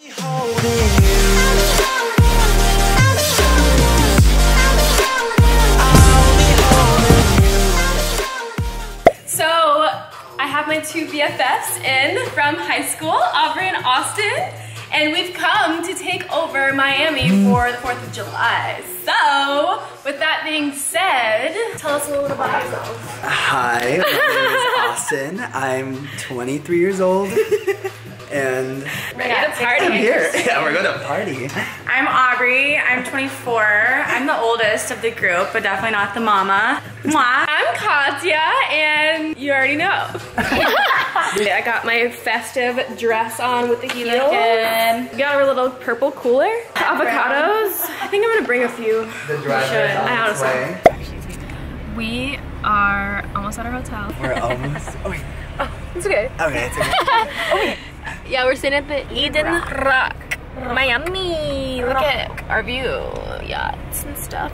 So I have my two BFFs in from high school, Aubrey and Austin, and we've come to take over Miami for the 4th of July. So with that being said, tell us a little bit about yourself. Hi, my name is Austin. I'm 23 years old. And Ready to party. I'm here. Yeah, we're gonna party. I'm Aubrey. I'm 24. I'm the oldest of the group, but definitely not the mama. Mwah. I'm Katya, and you already know. I got my festive dress on with the heels. We got our little purple cooler. Avocados. I think I'm gonna bring a few. The driver is I on its honestly- We are almost at our hotel. We're almost. Oh wait. Oh, it's okay. Okay, it's okay. Oh, Yeah, we're staying at the Eden Rock, Miami. Look at our view, yachts and stuff.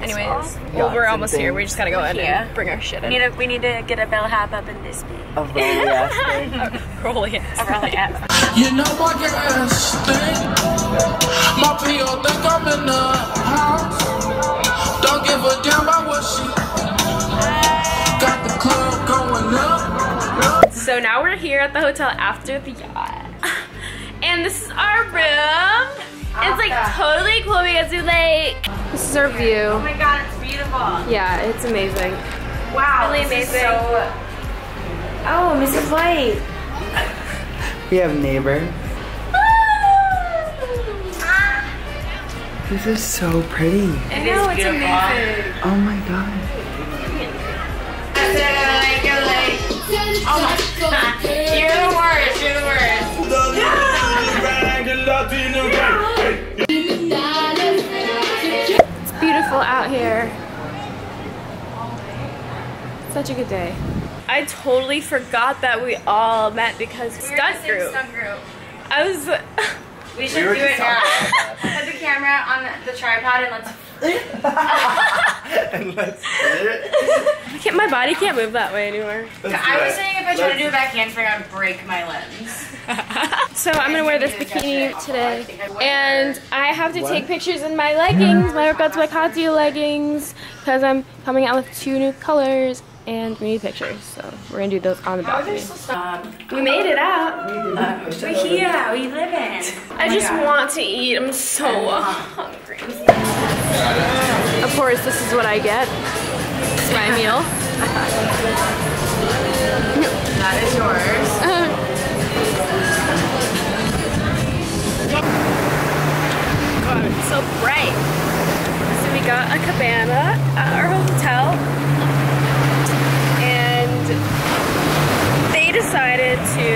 Anyways, well, Yachts we're almost here. We just gotta go in Yeah. and bring our shit in. We need, to, we need to get a bellhop up in this beat. A really ass thing. Rolling it. You know I get ass stink. My PO think I'm in the house. Don't give a damn about what she. So now we're here at the hotel after the yacht. And this is our room. It's like totally cool because we like, this is our view. Oh my god, it's beautiful. Yeah, it's amazing. Wow, Really this is amazing. so- Oh, Mrs. White. We have neighbor. Ah. This is so pretty. It is beautiful. Oh my god. You're the worst. You're the worst. It's beautiful out here. Such a good day. I totally forgot that we all met because stunt group. Stunt group. I was. We should were do it now. Put the camera on the tripod and let's. and let's I can't, my body can't move that way anymore. I was saying if I try to do a back handspring, I would break my limbs. So I'm gonna wear this bikini today, and I have to take pictures in my leggings, my workouts by Katya leggings, because I'm coming out with two new colors, and we need pictures. So we're gonna do those on the balcony. Um, we made it out. Uh, we're here. We live in. I oh just want to eat. I'm so hungry. Of course, this is what I get. It's my meal. That is yours. God, it's so bright. So we got a cabana at our hotel, and they decided to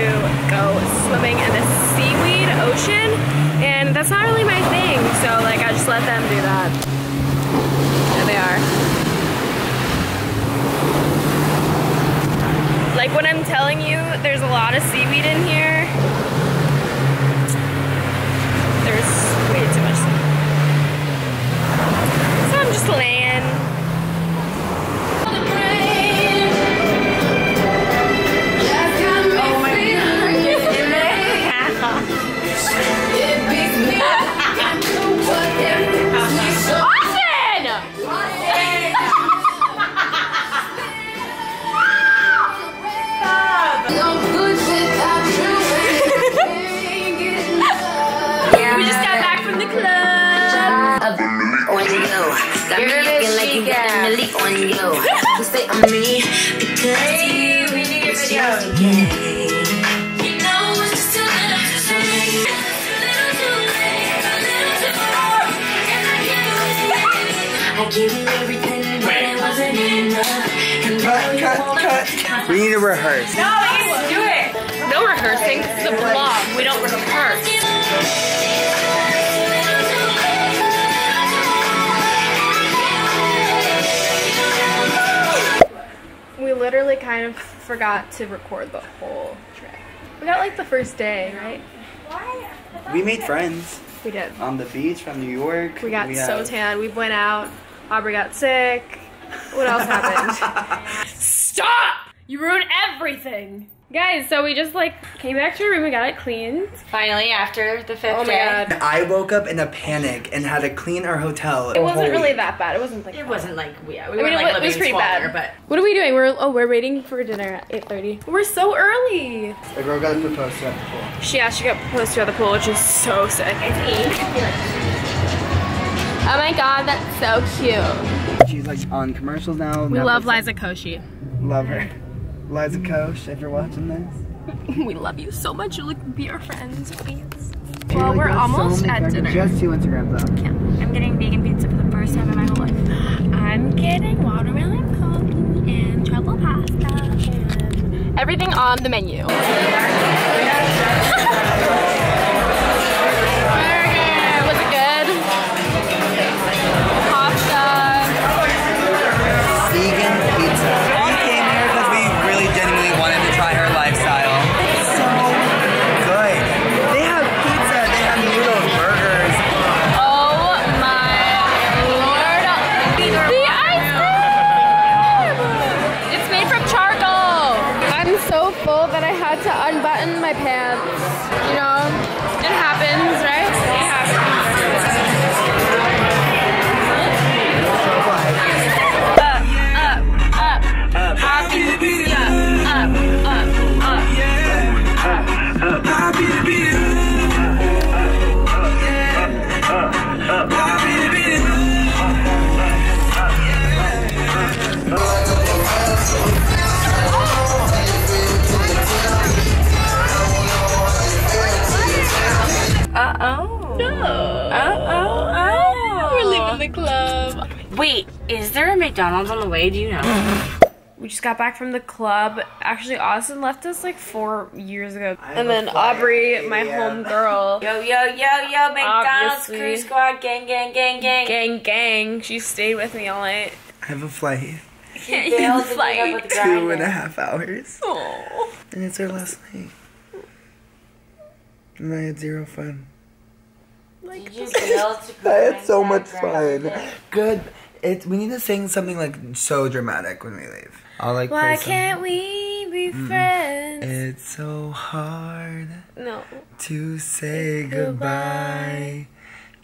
go swimming in the seaweed ocean, and that's not really my thing. So like, I just let them do that. There they are. Like when I'm telling you, there's a lot of seaweed in here. Got me looking like you got a milli on you. You say on me because you it's your game. You know it's just too little too late. Too little too late. A little too. And I give you I give you everything, but it wasn't enough. And now you Cut, cut, cut. We need to rehearse. No, you do it. No rehearsing. This is a vlog. We don't rehearse. Literally kind of forgot to record the whole trip. We got like the first day, right? We made friends We did. on the beach from New York. We got so have- tan. We went out. Aubrey got sick. What else happened? Stop! You ruined everything. Guys, so we just like came back to our room and got it cleaned. Finally, after the fifth Oh my day. god. I woke up in a panic and had to clean our hotel. It wasn't really that bad. It wasn't like It bad. wasn't like yeah, we I were mean, like it, wa- was in pretty squalor, bad. but What are we doing? We're oh, we're waiting for dinner at 8:30. We're so early. The girl got proposed to at the pool. She yeah, she got proposed to at the pool, which is so sick. Oh my god, that's so cute. She's like on commercials now. We love Liza Koshy. Love her. Liza Kosh, if you're watching this. we love you so much. You like be our friends, please. Well, we're almost at dinner. Just two Instagrams up. I'm getting vegan pizza for the first time in my whole life. I'm getting watermelon cookie and truffle pasta and everything on the menu. unbutton my pants. You know, it happens, right? It happens. We're the club. Wait, is there a McDonald's on the way? Do you know? We just got back from the club. Actually, Austin left us like four years ago. and then Aubrey, my Yeah. home girl, Yo, yo, yo, yo, McDonald's Obviously. crew squad, gang, gang, gang, gang. gang, gang, she stayed with me all night. I have a flight. Failed to keep up with the Two and a grinder. hours. Oh. And it's our last night. And I had zero fun. Did you fail to I had so much fun. Good. It, we need to sing something like so dramatic when we leave. I'll like Why play can't we be mm-hmm. friends? It's so hard No. to say goodbye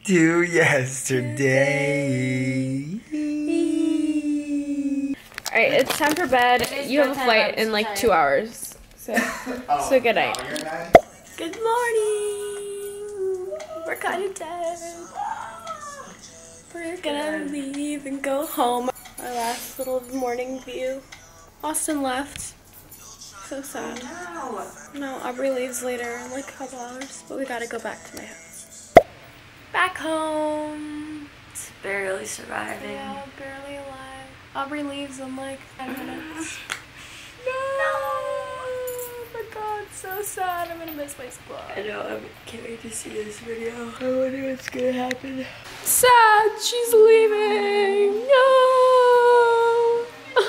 to yesterday. All right, it's time for bed. You have a flight in like two hours. So, oh, so good night. Good morning. We're kind of dead. We're gonna leave and go home. Our last little morning view. Austin left. So sad. No, Aubrey leaves later in like a couple hours, but we gotta go back to my house. Back home. Barely surviving. Yeah, barely alive. Aubrey leaves in like 10 minutes. no! Oh my god, so sad. I'm gonna miss my squad. I know, I can't wait to see this video. I wonder what's gonna happen. Sad, she's leaving. No!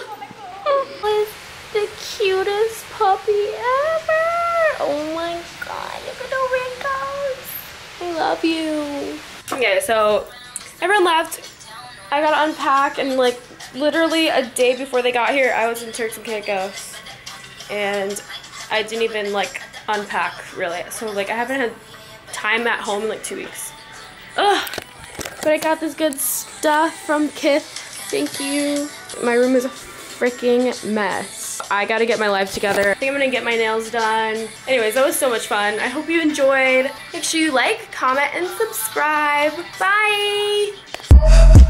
Was the cutest puppy ever. Oh my god, look at the wrinkles. I love you. Okay, so everyone left. I gotta unpack and like literally a day before they got here, I was in Turks and Caicos, and I didn't even like unpack really. So like I haven't had time at home in like two weeks. Ugh. But I got this good stuff from Kith. Thank you. My room is a freaking mess. I gotta get my life together. I think I'm gonna get my nails done. Anyways, that was so much fun. I hope you enjoyed. Make sure you like, comment, and subscribe. Bye!